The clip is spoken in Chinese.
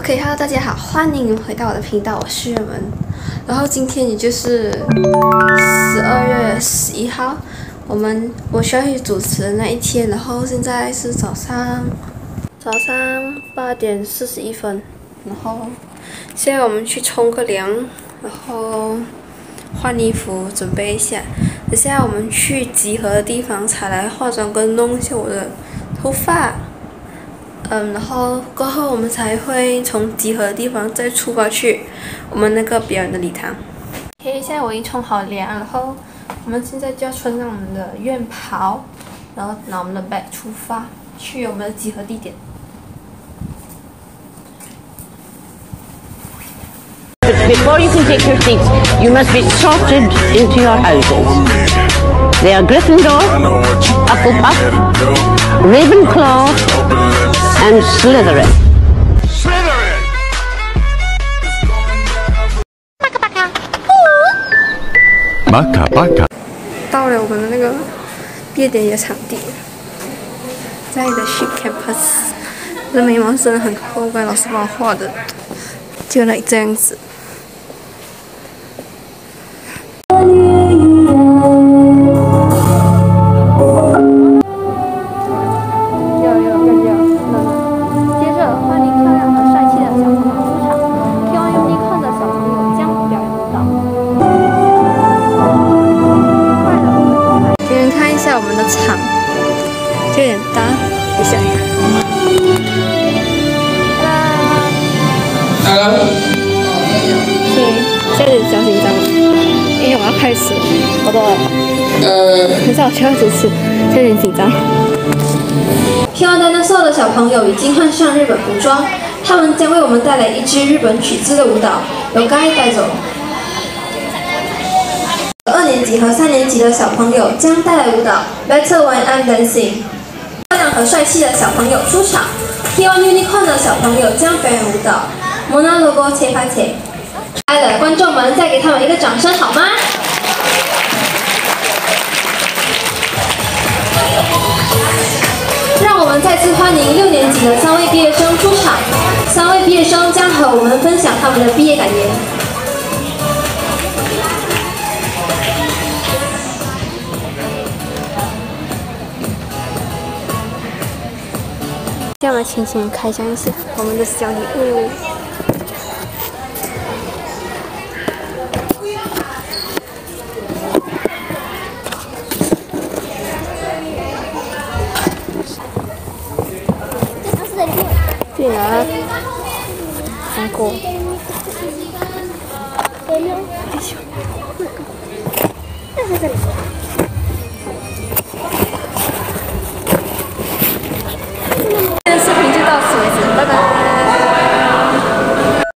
OK，Hello，大家好，欢迎回到我的频道，我是月门。然后今天也就是十二月十一号，我们我需要去主持的那一天。然后现在是早上早上八点四十一分，然后现在我们去冲个凉，然后换衣服，准备一下。等下我们去集合的地方才来化妆跟弄一下我的头发。嗯，然后过后我们才会从集合的地方再出发去我们那个表演的礼堂。OK，现在我已经冲好凉，然后我们现在就要穿上我们的院袍，然后拿我们的 bag 出发去我们的集合地点。Before you can take your seats, you must be sorted into your houses. They are Gryffindor, Hufflepuff, Ravenclaw, and Slytherin. Slytherin! 巴卡巴卡。到了我们的那个毕业典礼的场地，在的 Ship Campus。我的眉毛真的很厚，怪老师帮我画的，就来这样子。有点大，一下。Hello。对，现在小紧张，因为我要开始我的呃，很少需要主持，有点紧张。希望在那所有的小朋友已经换上日本服装，他们将为我们带来一支日本曲子的舞蹈，由该带走。级和三年级的小朋友将带来舞蹈《Better When I'm Dancing》。漂亮和帅气的小朋友出场，T O Unicorn 的小朋友将表演舞蹈，Mona Logo Che Party。爱的观众们，再给他们一个掌声好吗？让我们再次欢迎六年级的三位毕业生出场，三位毕业生将和我们分享他们的毕业感言。让我们轻轻开箱一下我们的小礼物。对啊，韩国。哎呦，那在这里。